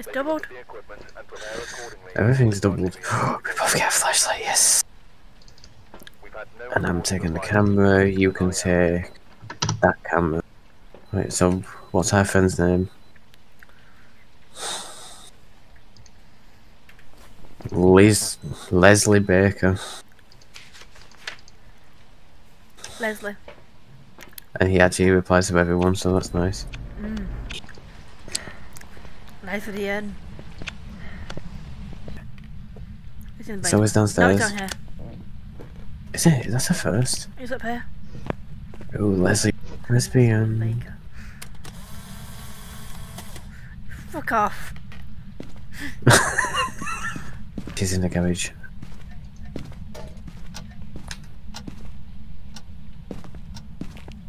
It's doubled. Everything's doubled. we both get a flashlight, yes. And I'm taking the camera, you can take that camera. Wait, so what's our friend's name? Liz Leslie Baker. Leslie. And he actually replies to everyone, so that's nice. Nice for the end. The So it's No, downstairs. he's down here. Is it? That's a first. He's up here. Oh, Leslie. Must be, um. Baker. Fuck off. She's in the garage.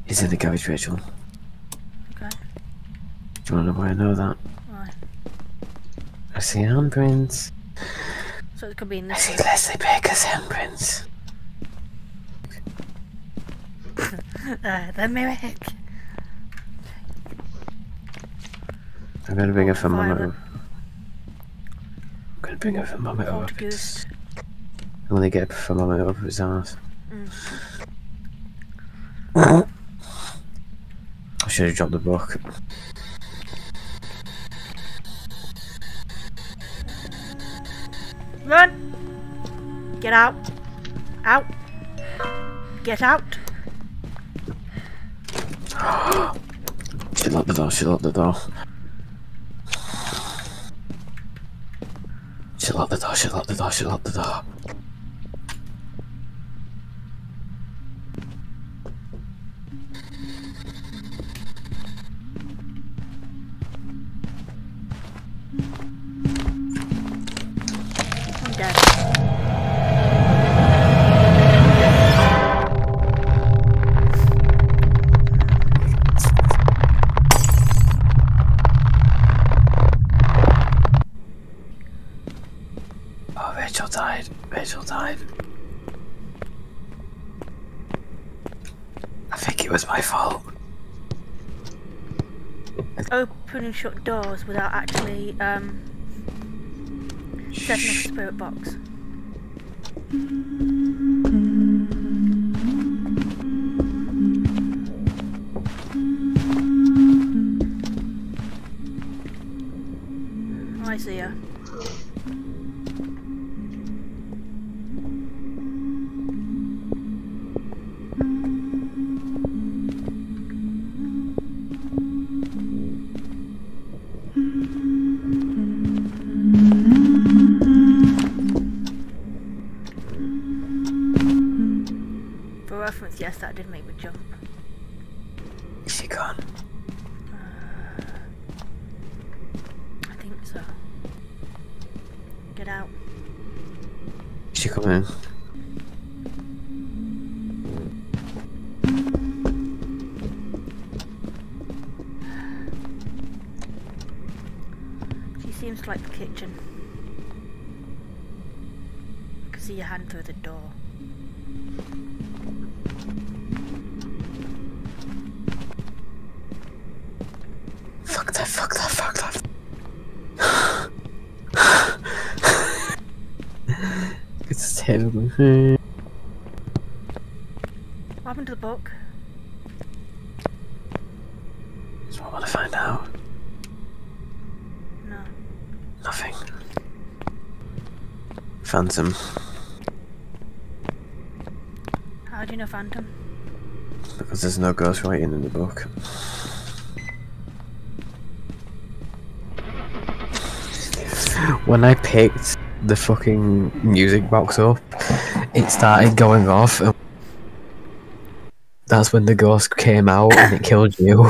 He's in the garage, Rachel. Okay. Do you want to know why I know that? I see handprints. So it could be in I see. Leslie Baker's handprints. Uh, the mimic. I'm gonna bring a Violet. thermometer. I'm gonna bring a thermometer Old up. goose. I'm gonna get a thermometer up his ass. Mm. I should have dropped the book. Run! Get out. Out. Get out. She locked the door, she locked the door. She locked the door, she locked the door, she locked the door. Oh, Rachel died. Rachel died. I think it was my fault. Open and shut doors without actually um, setting up a spirit box. I see ya. Yes, that did make me jump. Is she gone? Uh, I think so. Get out. Is she coming? She seems to like the kitchen. I can see your hand through the door. Fuck that, fuck that, fuck it's terrible. What happened to the book? That's what I want to find out. No. Nothing. Phantom. How do you know Phantom? Because there's no ghost writing in the book. When I picked the fucking music box up, it started going off. And that's when the ghost came out and it killed you.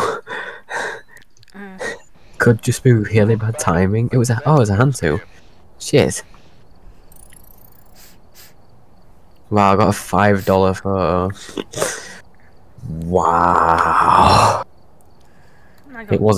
Mm. Could just be really bad timing. It was a oh, it was a hand too. Shit. Wow, I got a five dollar photo. Wow. It was